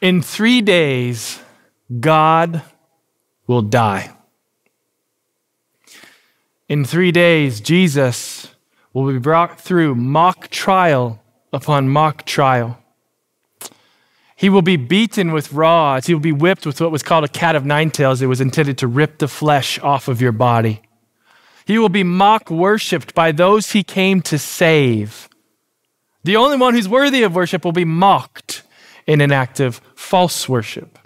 In three days, God will die. In three days, Jesus will be brought through mock trial upon mock trial. He will be beaten with rods. He will be whipped with what was called a cat of nine tails. It was intended to rip the flesh off of your body. He will be mock worshiped by those he came to save. The only one who's worthy of worship will be mocked in an act of false worship.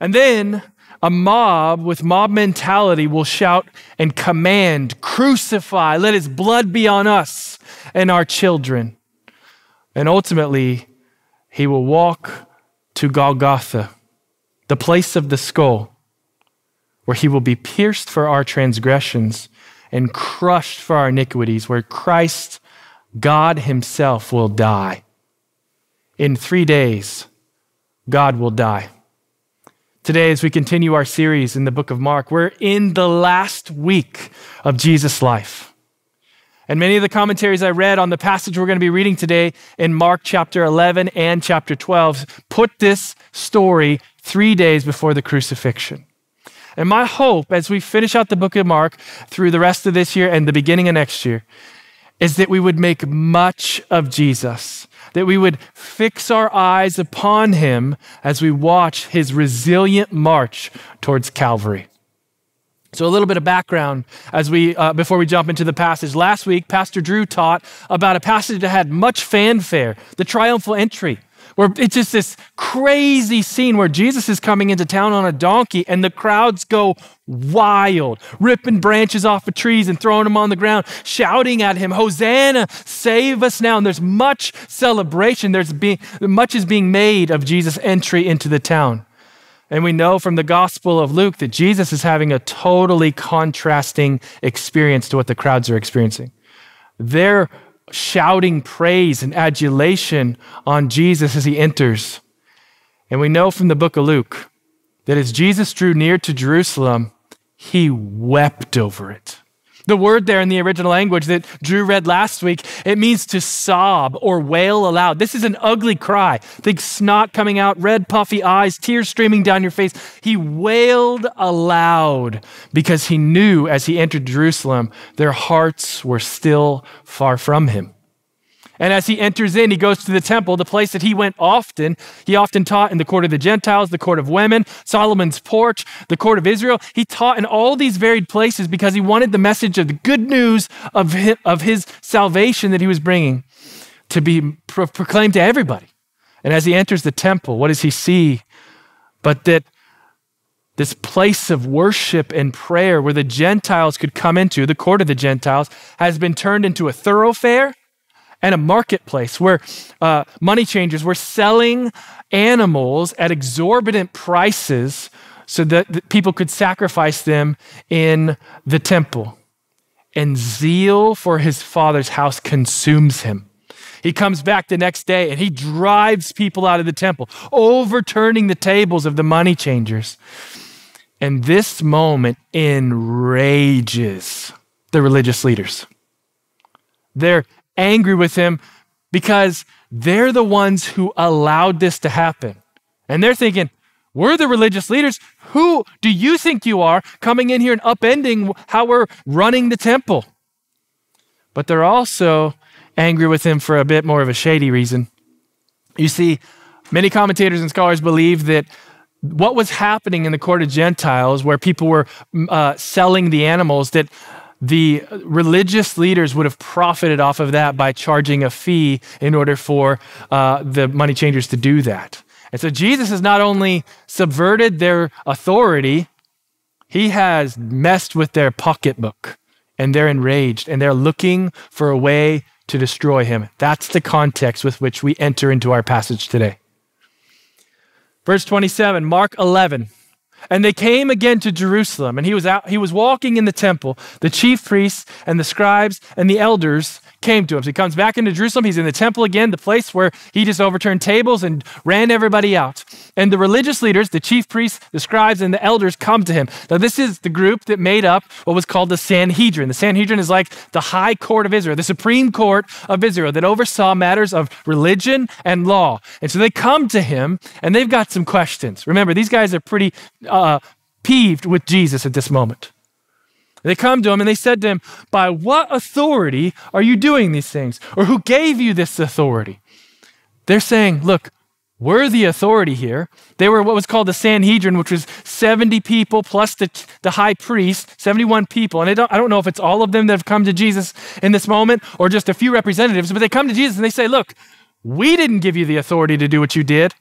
And then a mob with mob mentality will shout and command, Crucify, let his blood be on us and our children. And ultimately, he will walk to Golgotha, the place of the skull, where he will be pierced for our transgressions and crushed for our iniquities, where Christ, God Himself, will die. In three days, God will die. Today, as we continue our series in the book of Mark, we're in the last week of Jesus' life. And many of the commentaries I read on the passage we're going to be reading today in Mark chapter 11 and chapter 12 put this story three days before the crucifixion. And my hope as we finish out the book of Mark through the rest of this year and the beginning of next year is that we would make much of Jesus, that we would fix our eyes upon him as we watch his resilient march towards Calvary. So, a little bit of background as we uh, before we jump into the passage. Last week, Pastor Drew taught about a passage that had much fanfare, the triumphal entry, where it's just this crazy scene where Jesus is coming into town on a donkey, and the crowds go wild, ripping branches off of trees and throwing them on the ground, shouting at him, "Hosanna! Save us now!" And there's much celebration. There's being much is being made of Jesus' entry into the town. And we know from the Gospel of Luke that Jesus is having a totally contrasting experience to what the crowds are experiencing. They're shouting praise and adulation on Jesus as he enters. And we know from the book of Luke that as Jesus drew near to Jerusalem, he wept over it. The word there in the original language that Drew read last week, it means to sob or wail aloud. This is an ugly cry. Think snot coming out, red puffy eyes, tears streaming down your face. He wailed aloud because he knew as he entered Jerusalem, their hearts were still far from him. And as he enters in, he goes to the temple, the place that he went often. He often taught in the court of the Gentiles, the court of women, Solomon's porch, the court of Israel. He taught in all these varied places because he wanted the message of the good news of his, of his salvation that he was bringing to be pro- proclaimed to everybody. And as he enters the temple, what does he see? But that this place of worship and prayer where the Gentiles could come into, the court of the Gentiles, has been turned into a thoroughfare and a marketplace where uh, money changers were selling animals at exorbitant prices so that, that people could sacrifice them in the temple. And zeal for his father's house consumes him. He comes back the next day and he drives people out of the temple, overturning the tables of the money changers. And this moment enrages the religious leaders. They're angry with him because they're the ones who allowed this to happen. And they're thinking, we're the religious leaders. Who do you think you are coming in here and upending how we're running the temple? But they're also angry with him for a bit more of a shady reason. You see, many commentators and scholars believe that what was happening in the court of Gentiles, where people were uh, selling the animals, that the religious leaders would have profited off of that by charging a fee in order for uh, the money changers to do that. And so Jesus has not only subverted their authority, he has messed with their pocketbook and they're enraged and they're looking for a way to destroy him. That's the context with which we enter into our passage today. Verse 27, Mark 11. And they came again to Jerusalem, and he was out, he was walking in the temple. The chief priests and the scribes and the elders came to him. So he comes back into Jerusalem. He's in the temple again, the place where he just overturned tables and ran everybody out. And the religious leaders, the chief priests, the scribes, and the elders come to him. Now, this is the group that made up what was called the Sanhedrin. The Sanhedrin is like the high court of Israel, the supreme court of Israel that oversaw matters of religion and law. And so they come to him and they've got some questions. Remember, these guys are pretty uh, peeved with Jesus at this moment. They come to him and they said to him, By what authority are you doing these things? Or who gave you this authority? They're saying, Look, we're the authority here. They were what was called the Sanhedrin, which was 70 people plus the, the high priest, 71 people. And I don't, I don't know if it's all of them that have come to Jesus in this moment or just a few representatives, but they come to Jesus and they say, Look, we didn't give you the authority to do what you did.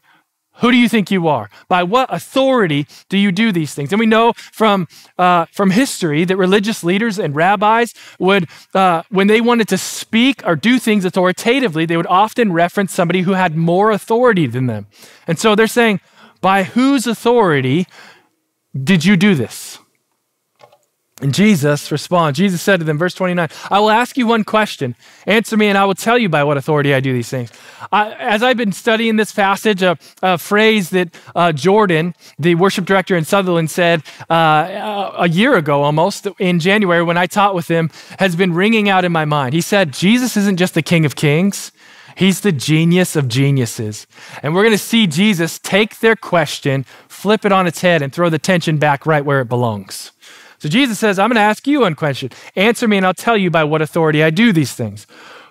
Who do you think you are? By what authority do you do these things? And we know from, uh, from history that religious leaders and rabbis would, uh, when they wanted to speak or do things authoritatively, they would often reference somebody who had more authority than them. And so they're saying, by whose authority did you do this? And Jesus responds. Jesus said to them, verse 29, I will ask you one question. Answer me, and I will tell you by what authority I do these things. I, as I've been studying this passage, a, a phrase that uh, Jordan, the worship director in Sutherlin, said uh, a year ago almost in January when I taught with him has been ringing out in my mind. He said, Jesus isn't just the King of Kings, He's the genius of geniuses. And we're going to see Jesus take their question, flip it on its head, and throw the tension back right where it belongs. So Jesus says, I'm going to ask you one question. Answer me, and I'll tell you by what authority I do these things.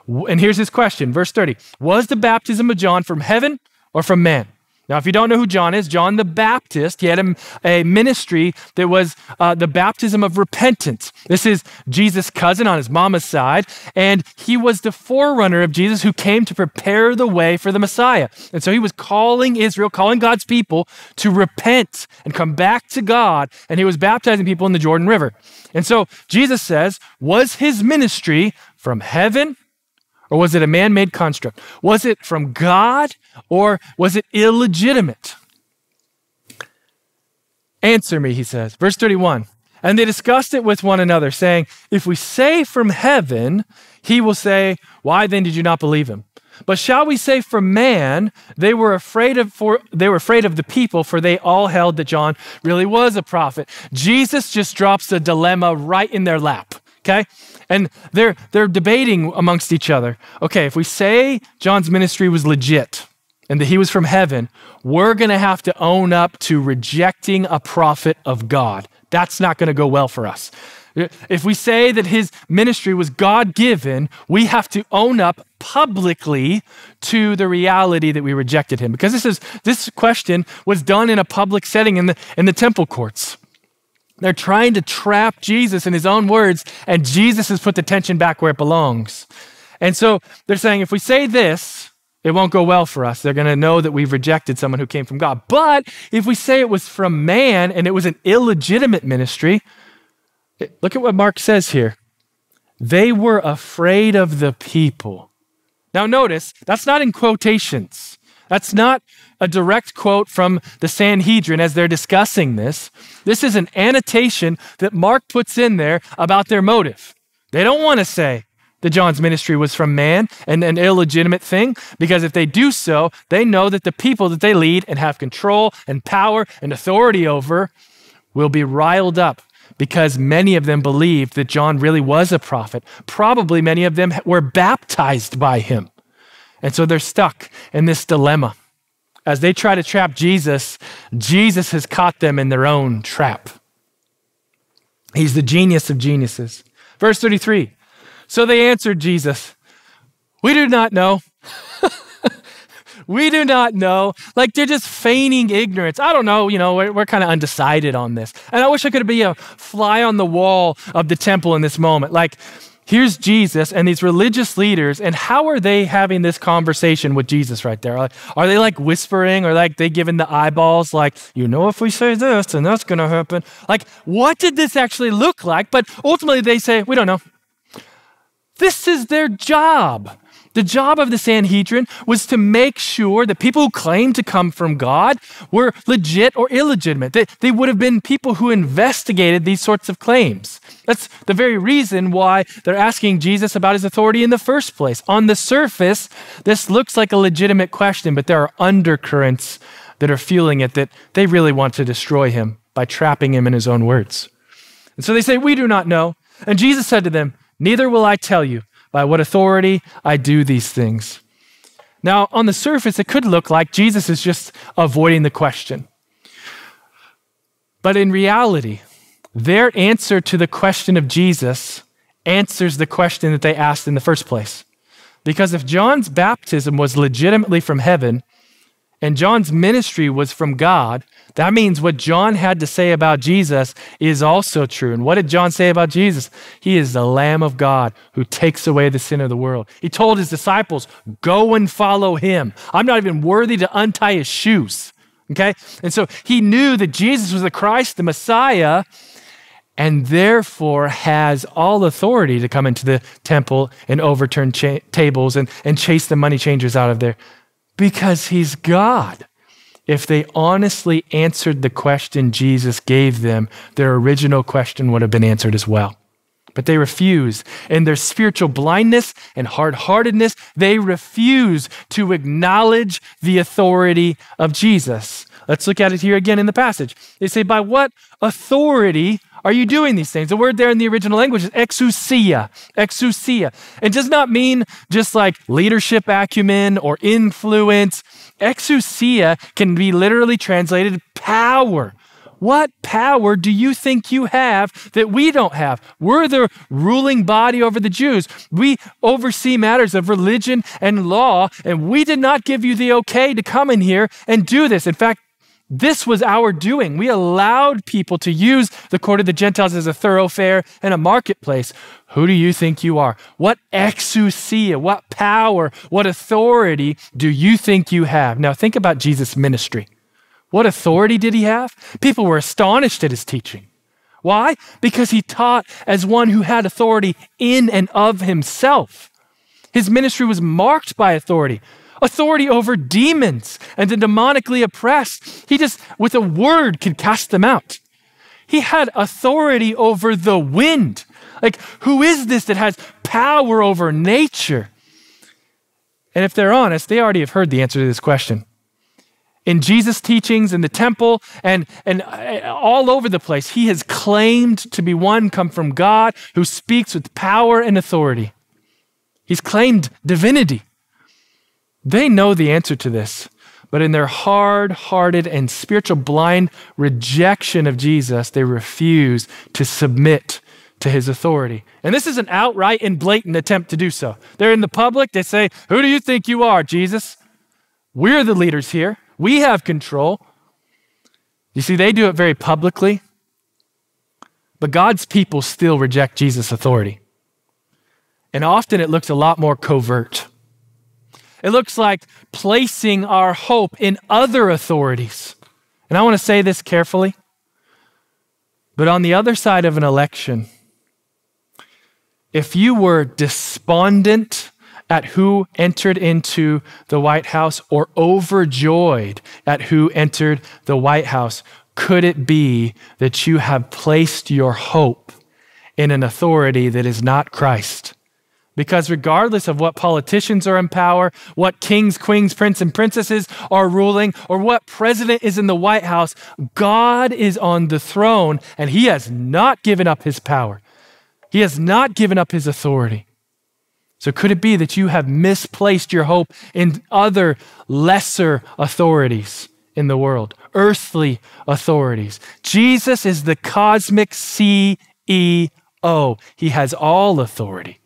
And here's his question, verse 30 Was the baptism of John from heaven or from man? Now, if you don't know who John is, John the Baptist, he had a, a ministry that was uh, the baptism of repentance. This is Jesus' cousin on his mama's side, and he was the forerunner of Jesus who came to prepare the way for the Messiah. And so he was calling Israel, calling God's people to repent and come back to God, and he was baptizing people in the Jordan River. And so Jesus says, Was his ministry from heaven or was it a man made construct? Was it from God or was it illegitimate? Answer me, he says. Verse 31. And they discussed it with one another, saying, If we say from heaven, he will say, Why then did you not believe him? But shall we say from man, they were afraid of for they were afraid of the people, for they all held that John really was a prophet. Jesus just drops a dilemma right in their lap. Okay? And they're they're debating amongst each other. Okay, if we say John's ministry was legit and that he was from heaven, we're going to have to own up to rejecting a prophet of God. That's not going to go well for us. If we say that his ministry was God given, we have to own up publicly to the reality that we rejected him. Because this is this question was done in a public setting in the in the temple courts. They're trying to trap Jesus in his own words, and Jesus has put the tension back where it belongs. And so they're saying, if we say this, it won't go well for us. They're going to know that we've rejected someone who came from God. But if we say it was from man and it was an illegitimate ministry, look at what Mark says here. They were afraid of the people. Now, notice that's not in quotations. That's not a direct quote from the Sanhedrin as they're discussing this. This is an annotation that Mark puts in there about their motive. They don't want to say that John's ministry was from man and an illegitimate thing, because if they do so, they know that the people that they lead and have control and power and authority over will be riled up because many of them believed that John really was a prophet. Probably many of them were baptized by him. And so they're stuck in this dilemma. As they try to trap Jesus, Jesus has caught them in their own trap. He's the genius of geniuses. Verse 33 So they answered Jesus, We do not know. we do not know. Like they're just feigning ignorance. I don't know. You know, we're, we're kind of undecided on this. And I wish I could be a fly on the wall of the temple in this moment. Like, here's Jesus and these religious leaders, and how are they having this conversation with Jesus right there? Are they like whispering or like they giving the eyeballs, like, you know, if we say this, then that's going to happen? Like, what did this actually look like? But ultimately, they say, we don't know. This is their job. The job of the Sanhedrin was to make sure that people who claimed to come from God were legit or illegitimate. They, they would have been people who investigated these sorts of claims. That's the very reason why they're asking Jesus about his authority in the first place. On the surface, this looks like a legitimate question, but there are undercurrents that are fueling it that they really want to destroy him by trapping him in his own words. And so they say, We do not know. And Jesus said to them, Neither will I tell you by what authority I do these things. Now, on the surface, it could look like Jesus is just avoiding the question. But in reality, their answer to the question of Jesus answers the question that they asked in the first place. Because if John's baptism was legitimately from heaven and John's ministry was from God, that means what John had to say about Jesus is also true. And what did John say about Jesus? He is the Lamb of God who takes away the sin of the world. He told his disciples, Go and follow him. I'm not even worthy to untie his shoes. Okay? And so he knew that Jesus was the Christ, the Messiah, and therefore has all authority to come into the temple and overturn cha- tables and, and chase the money changers out of there because he's God if they honestly answered the question Jesus gave them, their original question would have been answered as well. But they refuse. In their spiritual blindness and hard heartedness, they refuse to acknowledge the authority of Jesus. Let's look at it here again in the passage. They say, By what authority are you doing these things? The word there in the original language is exousia. Exousia. It does not mean just like leadership acumen or influence. Exousia can be literally translated power. What power do you think you have that we don't have? We're the ruling body over the Jews. We oversee matters of religion and law, and we did not give you the okay to come in here and do this. In fact, this was our doing. We allowed people to use the court of the Gentiles as a thoroughfare and a marketplace. Who do you think you are? What exousia, what power, what authority do you think you have? Now, think about Jesus' ministry. What authority did he have? People were astonished at his teaching. Why? Because he taught as one who had authority in and of himself. His ministry was marked by authority authority over demons and the demonically oppressed. He just, with a word, could cast them out. He had authority over the wind. Like, who is this that has power over nature? And if they're honest, they already have heard the answer to this question. In Jesus' teachings in the temple and, and uh, all over the place, he has claimed to be one come from God who speaks with power and authority. He's claimed divinity. They know the answer to this, but in their hard hearted and spiritual blind rejection of Jesus, they refuse to submit to his authority. And this is an outright and blatant attempt to do so. They're in the public, they say, Who do you think you are, Jesus? We're the leaders here, we have control. You see, they do it very publicly, but God's people still reject Jesus' authority. And often it looks a lot more covert. It looks like placing our hope in other authorities. And I want to say this carefully. But on the other side of an election, if you were despondent at who entered into the White House or overjoyed at who entered the White House, could it be that you have placed your hope in an authority that is not Christ? Because regardless of what politicians are in power, what kings, queens, princes, and princesses are ruling, or what president is in the White House, God is on the throne and he has not given up his power. He has not given up his authority. So could it be that you have misplaced your hope in other lesser authorities in the world, earthly authorities? Jesus is the cosmic CEO. He has all authority.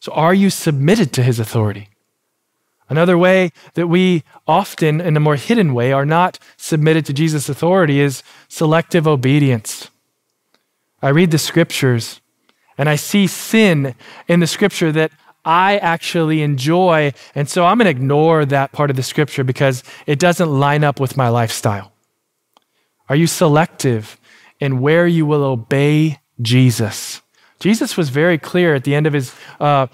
So, are you submitted to his authority? Another way that we often, in a more hidden way, are not submitted to Jesus' authority is selective obedience. I read the scriptures and I see sin in the scripture that I actually enjoy. And so I'm going to ignore that part of the scripture because it doesn't line up with my lifestyle. Are you selective in where you will obey Jesus? Jesus was very clear at the end of his uh,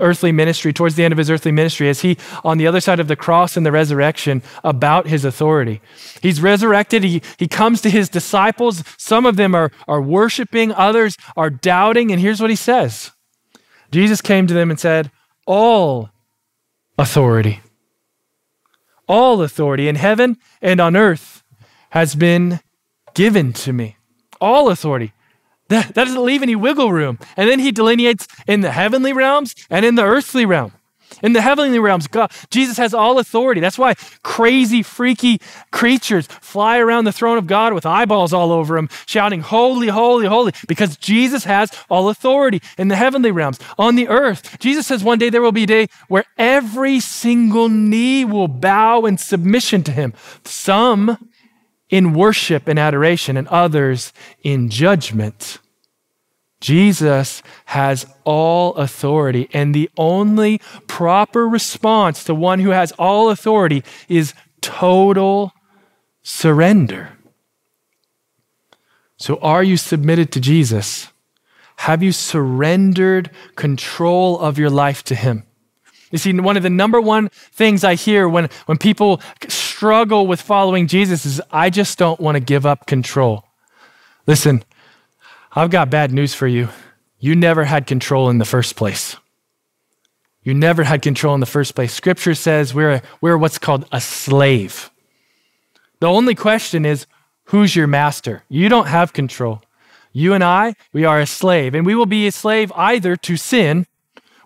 earthly ministry, towards the end of his earthly ministry, as he on the other side of the cross and the resurrection about his authority. He's resurrected. He, he comes to his disciples. Some of them are, are worshiping, others are doubting. And here's what he says Jesus came to them and said, All authority, all authority in heaven and on earth has been given to me. All authority. That, that doesn't leave any wiggle room. And then he delineates in the heavenly realms and in the earthly realm. In the heavenly realms, God, Jesus has all authority. That's why crazy, freaky creatures fly around the throne of God with eyeballs all over them, shouting, Holy, holy, holy, because Jesus has all authority in the heavenly realms. On the earth, Jesus says one day there will be a day where every single knee will bow in submission to him. Some in worship and adoration, and others in judgment. Jesus has all authority, and the only proper response to one who has all authority is total surrender. So, are you submitted to Jesus? Have you surrendered control of your life to Him? You see, one of the number one things I hear when, when people struggle with following Jesus is, I just don't want to give up control. Listen, I've got bad news for you. You never had control in the first place. You never had control in the first place. Scripture says we're, we're what's called a slave. The only question is, who's your master? You don't have control. You and I, we are a slave, and we will be a slave either to sin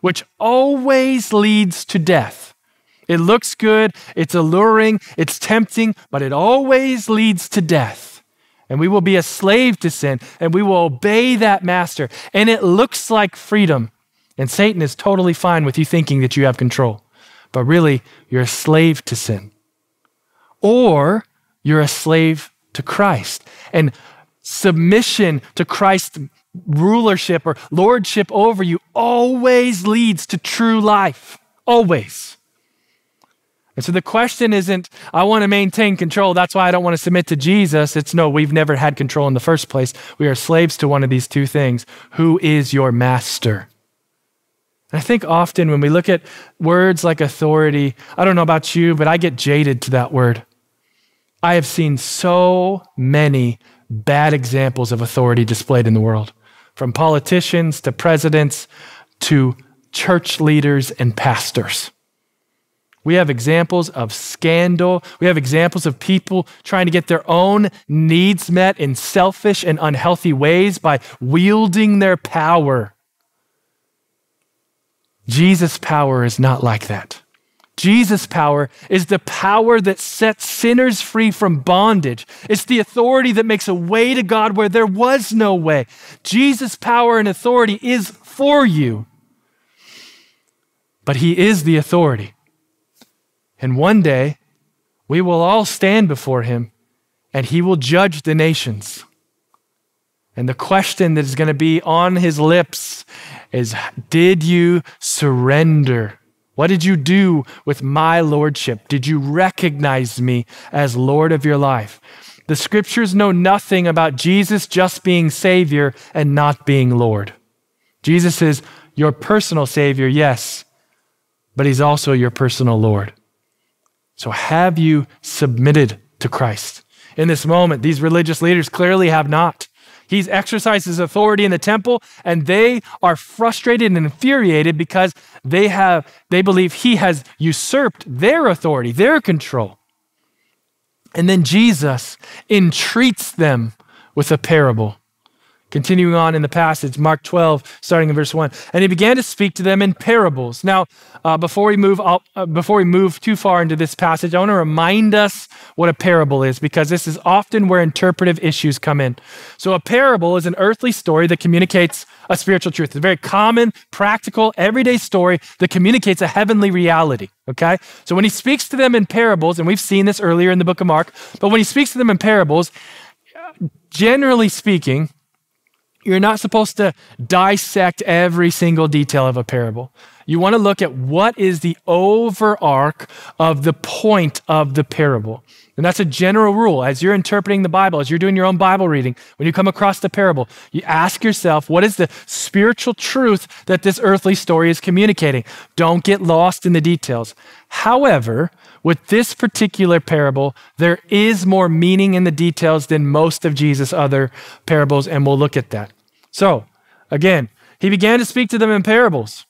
which always leads to death. It looks good, it's alluring, it's tempting, but it always leads to death. And we will be a slave to sin, and we will obey that master. And it looks like freedom. And Satan is totally fine with you thinking that you have control. But really, you're a slave to sin. Or you're a slave to Christ. And submission to Christ's rulership or lordship over you always leads to true life. Always. And so the question isn't, I want to maintain control. That's why I don't want to submit to Jesus. It's no, we've never had control in the first place. We are slaves to one of these two things. Who is your master? And I think often when we look at words like authority, I don't know about you, but I get jaded to that word. I have seen so many bad examples of authority displayed in the world from politicians to presidents to church leaders and pastors. We have examples of scandal. We have examples of people trying to get their own needs met in selfish and unhealthy ways by wielding their power. Jesus' power is not like that. Jesus' power is the power that sets sinners free from bondage. It's the authority that makes a way to God where there was no way. Jesus' power and authority is for you. But He is the authority. And one day, we will all stand before Him and He will judge the nations. And the question that is going to be on His lips is Did you surrender? What did you do with my lordship? Did you recognize me as Lord of your life? The scriptures know nothing about Jesus just being Savior and not being Lord. Jesus is your personal Savior, yes, but He's also your personal Lord. So have you submitted to Christ? In this moment, these religious leaders clearly have not. He's exercised his authority in the temple, and they are frustrated and infuriated because they have they believe he has usurped their authority, their control. And then Jesus entreats them with a parable. Continuing on in the passage, Mark 12, starting in verse 1. And he began to speak to them in parables. Now, uh, before, we move uh, before we move too far into this passage, I want to remind us what a parable is because this is often where interpretive issues come in. So, a parable is an earthly story that communicates a spiritual truth. It's a very common, practical, everyday story that communicates a heavenly reality. Okay? So, when he speaks to them in parables, and we've seen this earlier in the book of Mark, but when he speaks to them in parables, generally speaking, you're not supposed to dissect every single detail of a parable. You want to look at what is the overarch of the point of the parable. And that's a general rule. As you're interpreting the Bible, as you're doing your own Bible reading, when you come across the parable, you ask yourself, what is the spiritual truth that this earthly story is communicating? Don't get lost in the details. However, with this particular parable, there is more meaning in the details than most of Jesus' other parables, and we'll look at that. So, again, he began to speak to them in parables.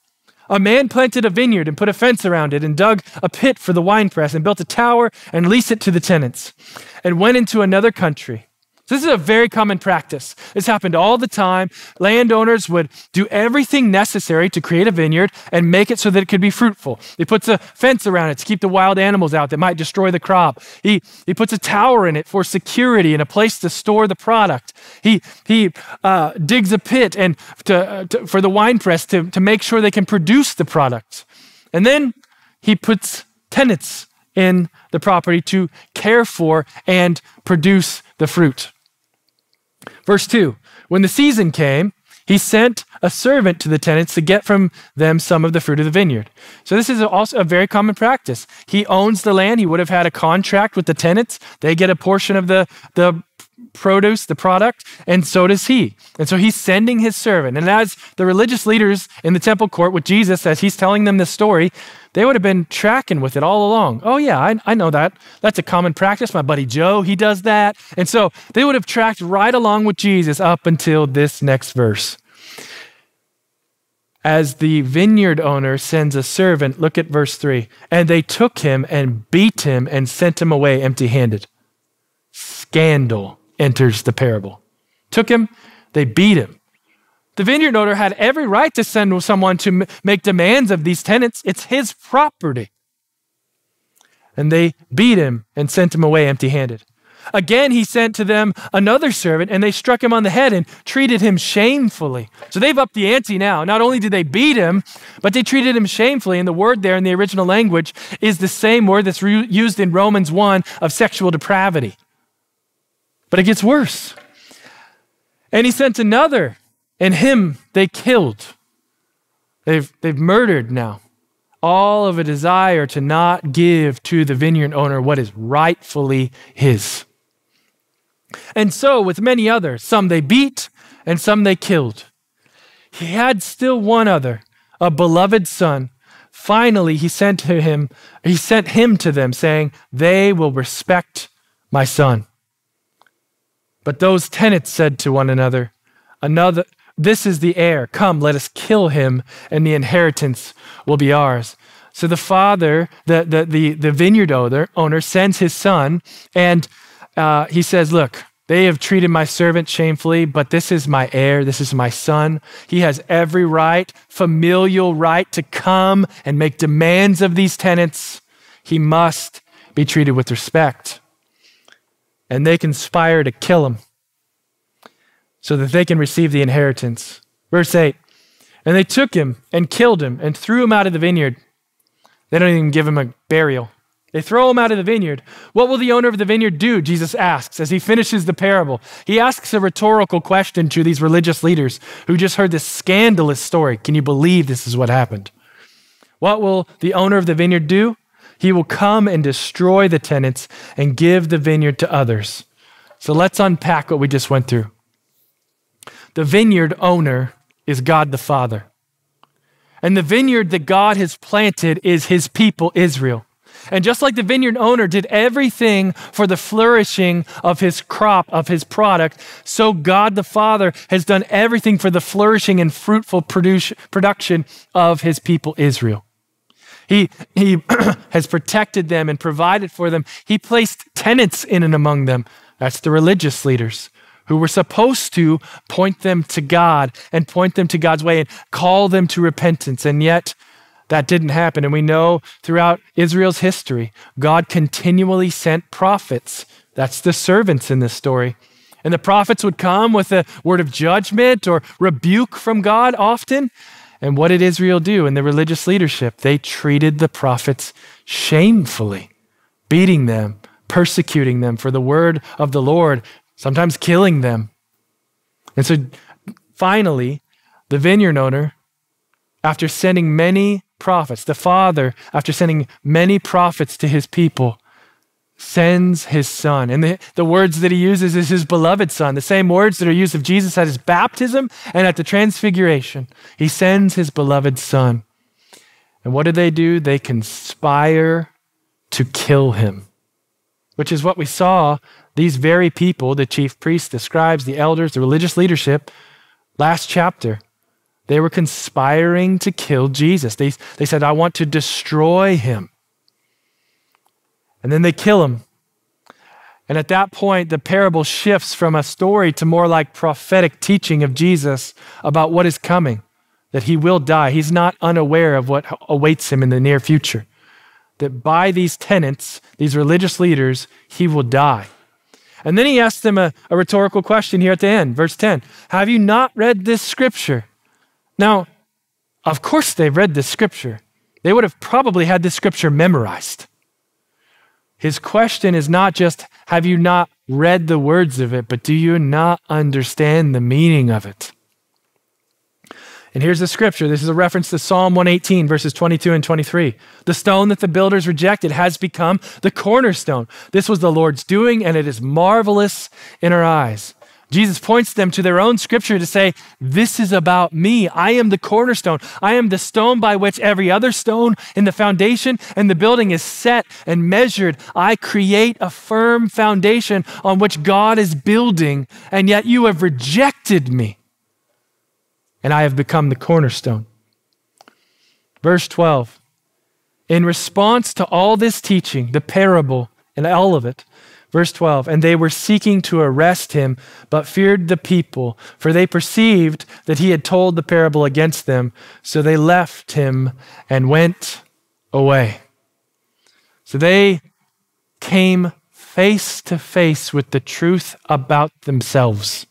A man planted a vineyard and put a fence around it and dug a pit for the winepress and built a tower and leased it to the tenants and went into another country. This is a very common practice. This happened all the time. Landowners would do everything necessary to create a vineyard and make it so that it could be fruitful. He puts a fence around it to keep the wild animals out that might destroy the crop. He, he puts a tower in it for security and a place to store the product. He, he uh, digs a pit and to, uh, to, for the wine press to, to make sure they can produce the product. And then he puts tenants in the property to care for and produce the fruit. Verse 2 When the season came, he sent a servant to the tenants to get from them some of the fruit of the vineyard. So, this is also a very common practice. He owns the land. He would have had a contract with the tenants. They get a portion of the, the produce, the product, and so does he. And so he's sending his servant. And as the religious leaders in the temple court with Jesus, as he's telling them this story, they would have been tracking with it all along. Oh, yeah, I, I know that. That's a common practice. My buddy Joe, he does that. And so they would have tracked right along with Jesus up until this next verse. As the vineyard owner sends a servant, look at verse 3 and they took him and beat him and sent him away empty handed. Scandal enters the parable. Took him, they beat him. The vineyard owner had every right to send someone to make demands of these tenants. It's his property. And they beat him and sent him away empty handed. Again, he sent to them another servant, and they struck him on the head and treated him shamefully. So they've upped the ante now. Not only did they beat him, but they treated him shamefully. And the word there in the original language is the same word that's re- used in Romans 1 of sexual depravity. But it gets worse. And he sent another, and him they killed. They've, they've murdered now. All of a desire to not give to the vineyard owner what is rightfully his. And so, with many others, some they beat and some they killed. He had still one other, a beloved son. Finally, he sent to him, he sent him to them, saying, They will respect my son. But those tenants said to one another, Another this is the heir. Come, let us kill him, and the inheritance will be ours. So the father, the, the, the, the vineyard owner, sends his son, and uh, he says, Look, they have treated my servant shamefully, but this is my heir. This is my son. He has every right, familial right, to come and make demands of these tenants. He must be treated with respect and they conspire to kill him so that they can receive the inheritance. Verse 8 And they took him and killed him and threw him out of the vineyard. They don't even give him a burial. They throw him out of the vineyard. What will the owner of the vineyard do? Jesus asks as he finishes the parable. He asks a rhetorical question to these religious leaders who just heard this scandalous story. Can you believe this is what happened? What will the owner of the vineyard do? He will come and destroy the tenants and give the vineyard to others. So let's unpack what we just went through. The vineyard owner is God the Father. And the vineyard that God has planted is his people, Israel. And just like the vineyard owner did everything for the flourishing of his crop, of his product, so God the Father has done everything for the flourishing and fruitful production of his people, Israel. He, he has protected them and provided for them. He placed tenants in and among them. That's the religious leaders who were supposed to point them to God and point them to God's way and call them to repentance. And yet, that didn't happen. And we know throughout Israel's history, God continually sent prophets. That's the servants in this story. And the prophets would come with a word of judgment or rebuke from God often. And what did Israel do in the religious leadership? They treated the prophets shamefully, beating them, persecuting them for the word of the Lord, sometimes killing them. And so finally, the vineyard owner, after sending many prophets. The Father, after sending many prophets to his people, sends his son. And the, the words that he uses is his beloved son, the same words that are used of Jesus at his baptism and at the transfiguration. He sends his beloved son. And what do they do? They conspire to kill him, which is what we saw these very people, the chief priests, the scribes, the elders, the religious leadership, last chapter. They were conspiring to kill Jesus. They, they said, I want to destroy him. And then they kill him. And at that point, the parable shifts from a story to more like prophetic teaching of Jesus about what is coming, that he will die. He's not unaware of what awaits him in the near future. That by these tenets, these religious leaders, he will die. And then he asks them a, a rhetorical question here at the end, verse 10 Have you not read this scripture? Now, of course, they read this scripture. They would have probably had this scripture memorized. His question is not just, have you not read the words of it, but do you not understand the meaning of it? And here's the scripture. This is a reference to Psalm 118, verses 22 and 23. The stone that the builders rejected has become the cornerstone. This was the Lord's doing, and it is marvelous in our eyes. Jesus points them to their own scripture to say, This is about me. I am the cornerstone. I am the stone by which every other stone in the foundation and the building is set and measured. I create a firm foundation on which God is building, and yet you have rejected me and I have become the cornerstone. Verse 12 In response to all this teaching, the parable, and all of it, verse 12, and they were seeking to arrest him, but feared the people, for they perceived that he had told the parable against them. So they left him and went away. So they came face to face with the truth about themselves,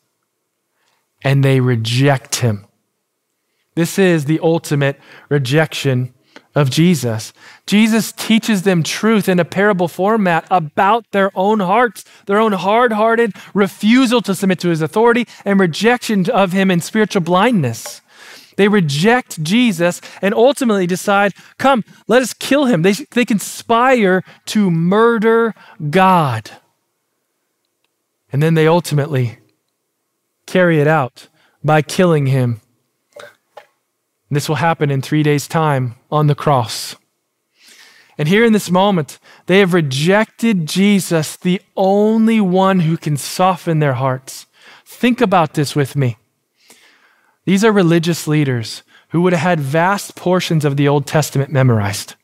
and they reject him. This is the ultimate rejection of Jesus. Jesus teaches them truth in a parable format about their own hearts, their own hard hearted refusal to submit to his authority and rejection of him in spiritual blindness. They reject Jesus and ultimately decide, come, let us kill him. They, they conspire to murder God. And then they ultimately carry it out by killing him and this will happen in three days' time on the cross. And here in this moment, they have rejected Jesus, the only one who can soften their hearts. Think about this with me. These are religious leaders who would have had vast portions of the Old Testament memorized.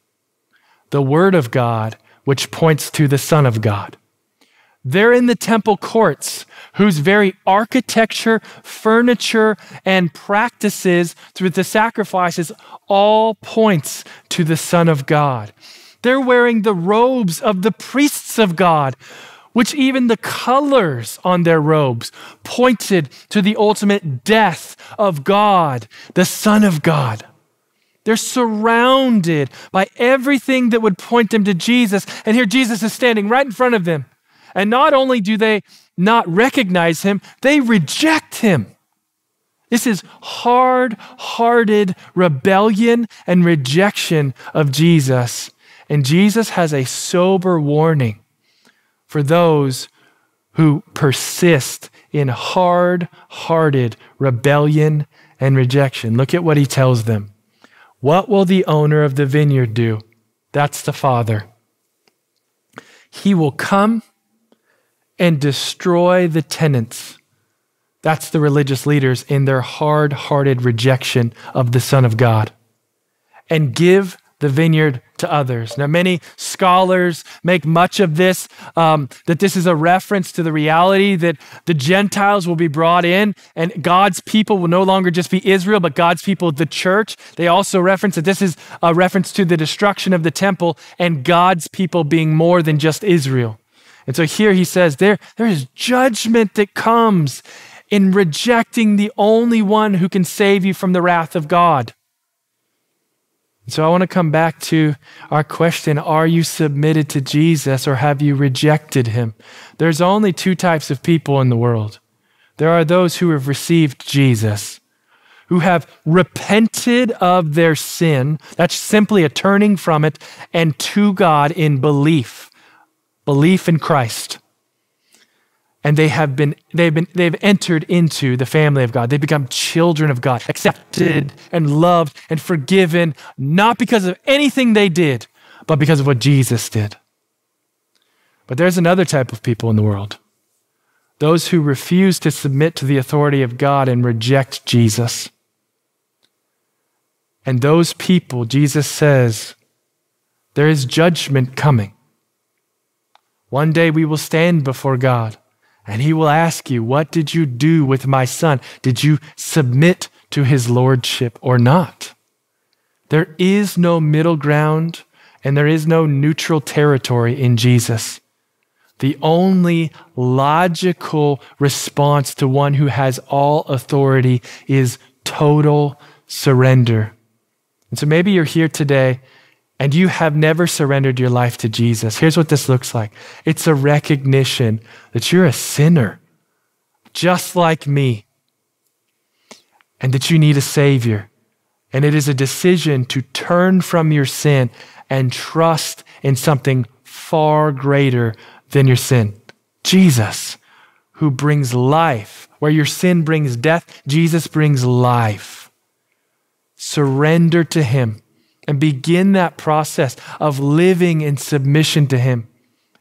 The Word of God, which points to the Son of God. They're in the temple courts, whose very architecture, furniture, and practices through the sacrifices all points to the Son of God. They're wearing the robes of the priests of God, which even the colors on their robes pointed to the ultimate death of God, the Son of God. They're surrounded by everything that would point them to Jesus. And here Jesus is standing right in front of them. And not only do they not recognize him, they reject him. This is hard hearted rebellion and rejection of Jesus. And Jesus has a sober warning for those who persist in hard hearted rebellion and rejection. Look at what he tells them. What will the owner of the vineyard do? That's the Father. He will come and destroy the tenants. That's the religious leaders in their hard hearted rejection of the Son of God. And give the vineyard to others. Now, many scholars make much of this, um, that this is a reference to the reality that the Gentiles will be brought in and God's people will no longer just be Israel, but God's people, the church. They also reference that this is a reference to the destruction of the temple and God's people being more than just Israel. And so here he says there, there is judgment that comes in rejecting the only one who can save you from the wrath of God. So I want to come back to our question Are you submitted to Jesus or have you rejected him? There's only two types of people in the world there are those who have received Jesus, who have repented of their sin. That's simply a turning from it and to God in belief, belief in Christ. And they have been, they've been, they've entered into the family of God. They've become children of God, accepted and loved and forgiven, not because of anything they did, but because of what Jesus did. But there's another type of people in the world those who refuse to submit to the authority of God and reject Jesus. And those people, Jesus says, there is judgment coming. One day we will stand before God and he will ask you, What did you do with my son? Did you submit to his lordship or not? There is no middle ground and there is no neutral territory in Jesus. The only logical response to one who has all authority is total surrender. And so maybe you're here today and you have never surrendered your life to Jesus. Here's what this looks like it's a recognition that you're a sinner, just like me, and that you need a Savior. And it is a decision to turn from your sin and trust in something far greater than your sin. Jesus, who brings life. Where your sin brings death, Jesus brings life. Surrender to Him and begin that process of living in submission to Him.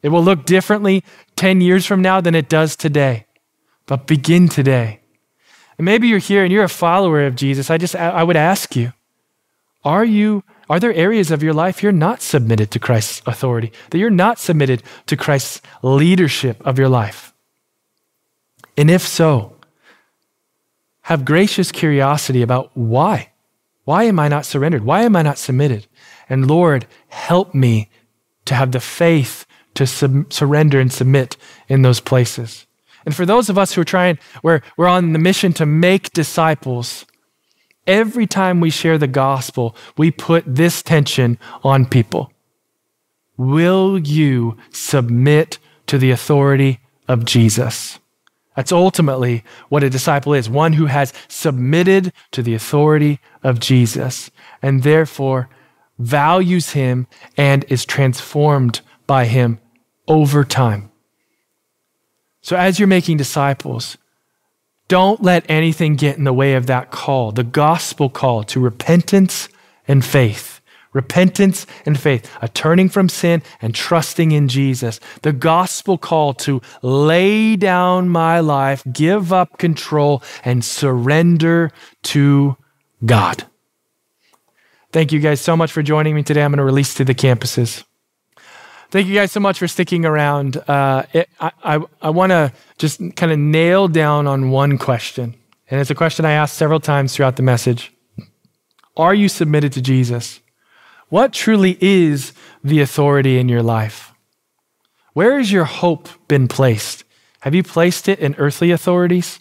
It will look differently 10 years from now than it does today, but begin today. And maybe you're here and you're a follower of Jesus. I just, I would ask you, are you are there areas of your life you're not submitted to Christ's authority, that you're not submitted to Christ's leadership of your life? And if so, have gracious curiosity about why. Why am I not surrendered? Why am I not submitted? And Lord, help me to have the faith to surrender and submit in those places. And for those of us who are trying, we're, we're on the mission to make disciples, every time we share the gospel, we put this tension on people. Will you submit to the authority of Jesus? That's ultimately what a disciple is one who has submitted to the authority of Jesus and therefore values him and is transformed by him over time. So, as you're making disciples, don't let anything get in the way of that call, the gospel call to repentance and faith. Repentance and faith, a turning from sin and trusting in Jesus. The gospel call to lay down my life, give up control, and surrender to God. Thank you guys so much for joining me today. I'm going to release to the campuses. Thank you guys so much for sticking around. Uh, it, I, I, I want to just kind of nail down on one question. And it's a question I asked several times throughout the message Are you submitted to Jesus? What truly is the authority in your life? Where has your hope been placed? Have you placed it in earthly authorities?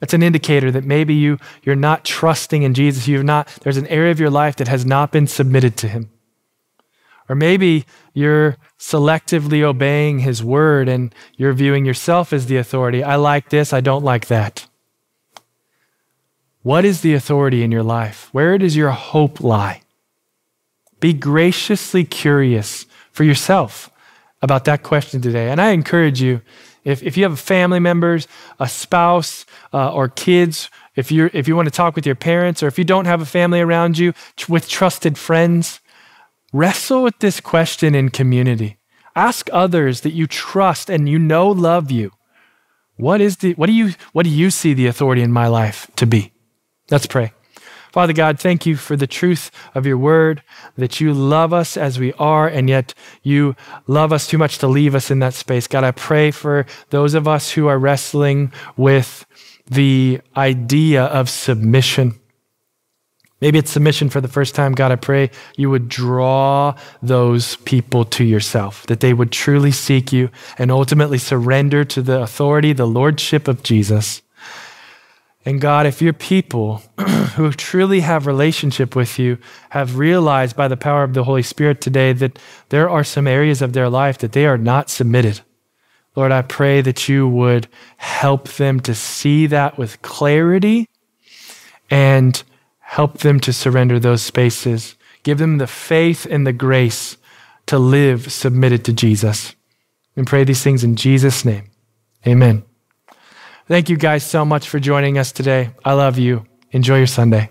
That's an indicator that maybe you, you're not trusting in Jesus. You've not, there's an area of your life that has not been submitted to Him. Or maybe you're selectively obeying his word and you're viewing yourself as the authority. I like this, I don't like that. What is the authority in your life? Where does your hope lie? Be graciously curious for yourself about that question today. And I encourage you, if, if you have family members, a spouse, uh, or kids, if, you if you want to talk with your parents, or if you don't have a family around you, with trusted friends, Wrestle with this question in community. Ask others that you trust and you know love you. What is the what do you what do you see the authority in my life to be? Let's pray. Father God, thank you for the truth of your word, that you love us as we are, and yet you love us too much to leave us in that space. God, I pray for those of us who are wrestling with the idea of submission. Maybe it's submission for the first time. God, I pray you would draw those people to yourself, that they would truly seek you and ultimately surrender to the authority, the lordship of Jesus. And God, if your people who truly have relationship with you have realized by the power of the Holy Spirit today that there are some areas of their life that they are not submitted, Lord, I pray that you would help them to see that with clarity and help them to surrender those spaces. Give them the faith and the grace to live submitted to Jesus. And pray these things in Jesus' name. Amen. Thank you guys so much for joining us today. I love you. Enjoy your Sunday.